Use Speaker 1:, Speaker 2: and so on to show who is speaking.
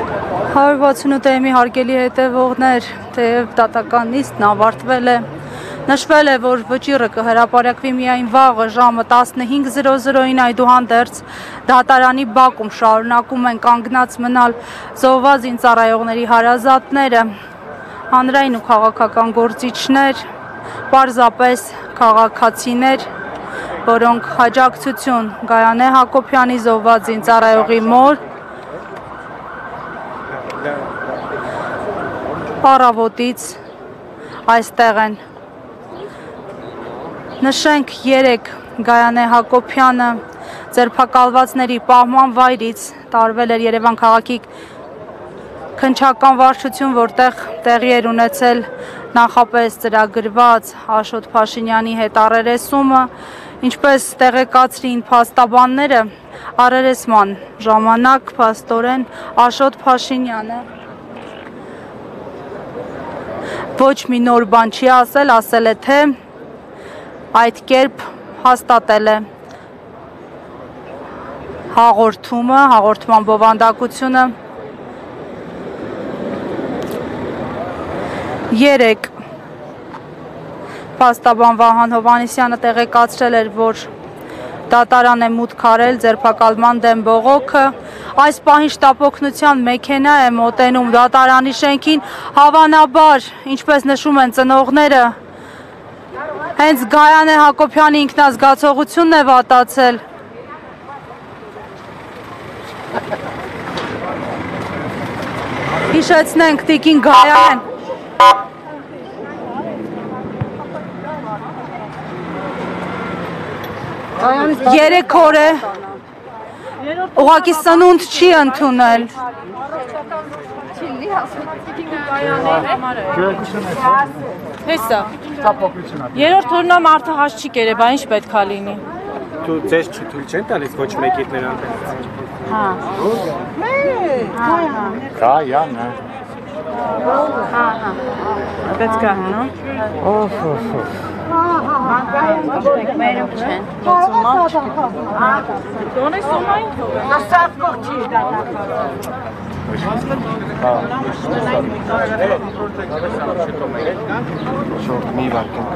Speaker 1: 168-ի հարգելի հետևողներ, թեև դատական նիստն ավարտվել է, նշվել է, որ վճիրը կհրապարակվի միայն վաղը ժամը 15:00-ին այդուհանդերձ դատարանի բակում շարունակում են կանգնած մնալ զոհված ինձարայողների հարազատները, հանրային ու քաղաքական գործիչներ, պարզապես քաղաքացիներ, որոնք աջակցություն Գայանե Հակոբյանի զոհված ինձարայողի մոր առավոտից այստեղ են։ Նշենք 3 Գայանե Հակոբյանը ձերբակալվածների պահման վայրից տարվել էր Երևան քաղաքի քնչական վարչություն, որտեղ տեղի էր ունեցել նախապես ծրագրված Աշոտ Փաշինյանի հետ առերեսումը, ինչպես տեղեկացրին փաստաբանները, առերեսման ժամանակ փաստորեն Աշոտ Փաշինյանը ոչ մի նոր բան չի ասել, ասել է թե այդ կերպ հաստատել է հաղորդումը, հաղորդման բովանդակությունը 3 Պաստաբան Վահան Հովանիսյանը տեղեկացրել էր, որ դատարան է մուտք արել ձերբակալման դեմ բողոքը։ Այս պահին շտապօգնության մեքենա է մոտենում դատարանի շենքին, հավանաբար, ինչպես նշում են ծնողները, հենց Գայանե Հակոբյանի ինքնազգացողությունն է վատացել։ Հիշեցնենք Տիկին Գայանեն Երեք օր է ուղակի սնունդ չի ընդունել։
Speaker 2: Հեսա։ Երրորդ օրնա մարդը հաշ չի կերե, բա ինչ պետքա լինի։
Speaker 3: Դու ձեզ չթույլ չեն տալիս ոչ մեկի նրան։
Speaker 2: Հա։
Speaker 3: Կայան, հա։
Speaker 2: Հա, հա։ Պետքա, նո։
Speaker 3: Օֆ, օֆ, օֆ։
Speaker 2: Մերում չեն։ Դոնե սոմային թողը։
Speaker 4: Ասած կողքի դա։
Speaker 3: Շորտ մի վարկան։